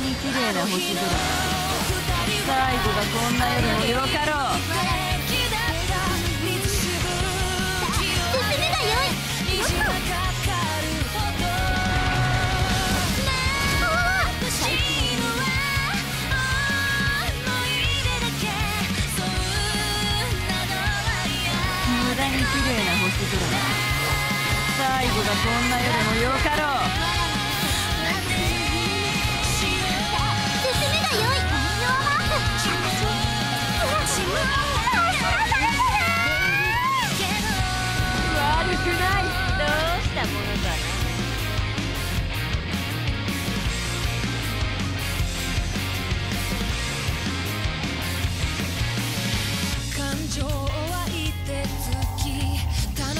に綺麗な星空最後がこんな夜もよかろう進めがよいな星空最後がこんな夜もよかろう。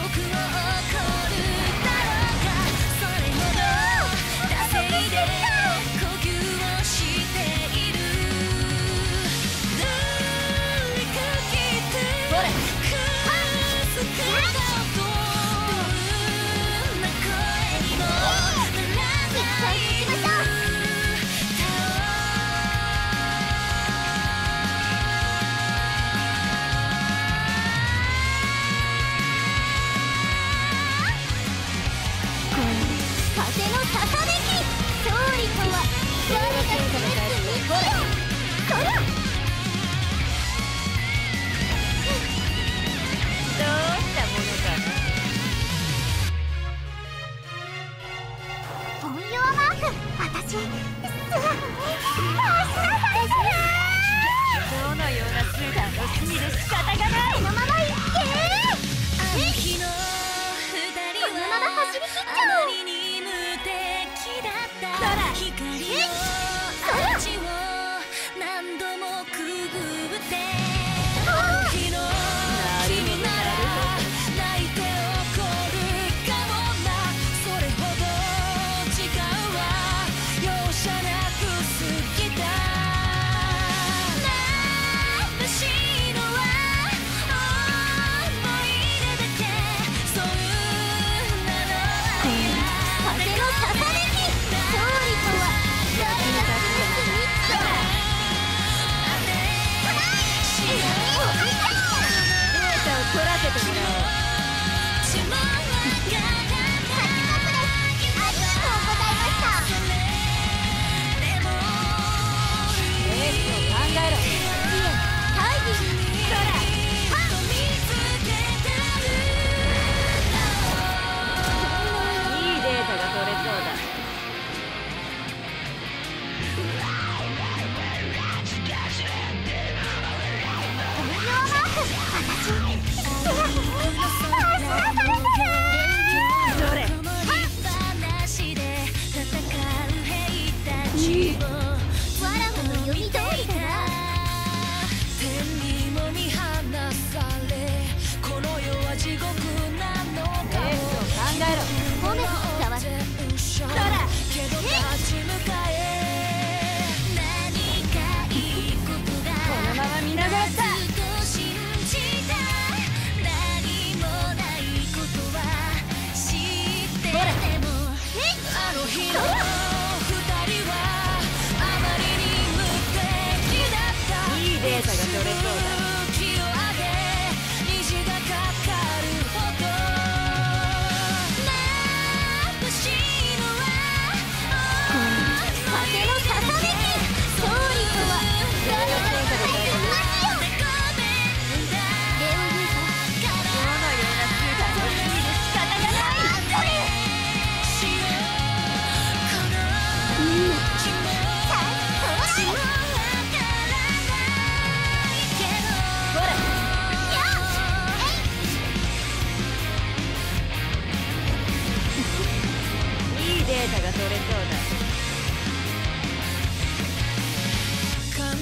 僕を怒るだろうか。それほど惰性で。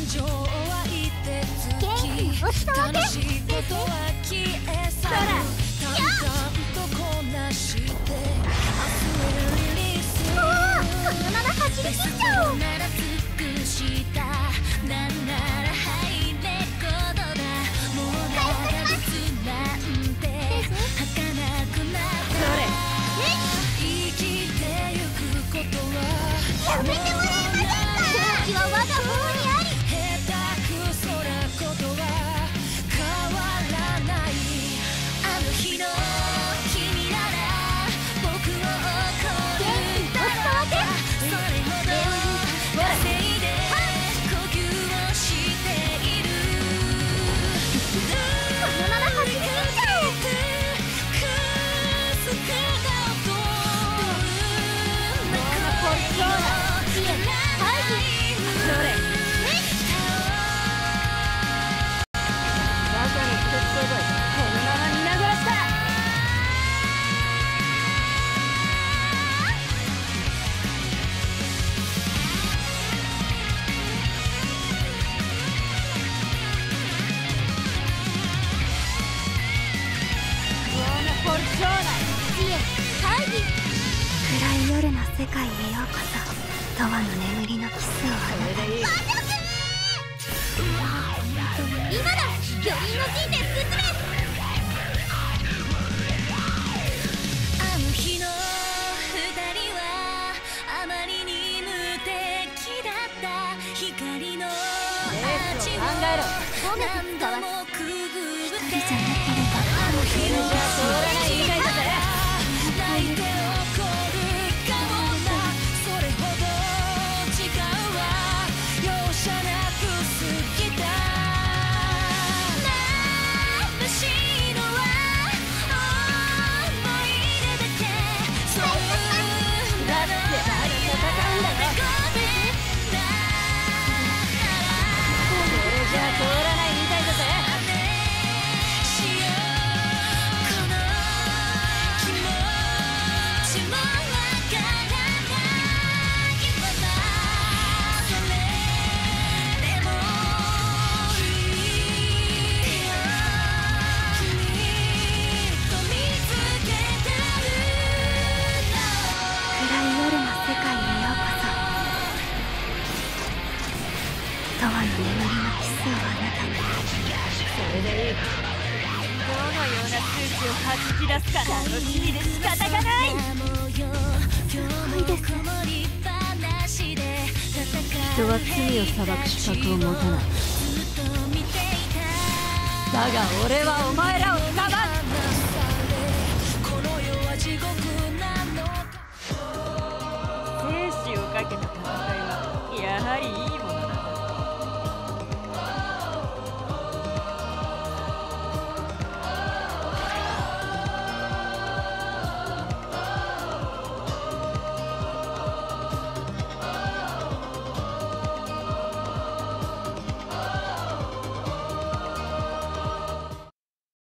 情は一徹元気に押しとけ楽しいことは消え去る淡々とこなして明日へリリースこのまま走り切っちゃおうなら尽くしたなんならの眠りのキスをそれでい今だ魚輪の陣で進めあの日の二人はあまりに無敵だった光のアーチを何度もくぐって一人じゃなければあの日の通さをあなたにそれでいいどのような空気を弾き出すか楽しみで仕方がない恋です人は罪を裁く資格を持たないだが俺はお前らを裁く生死をかけた戦いはやはりいいもの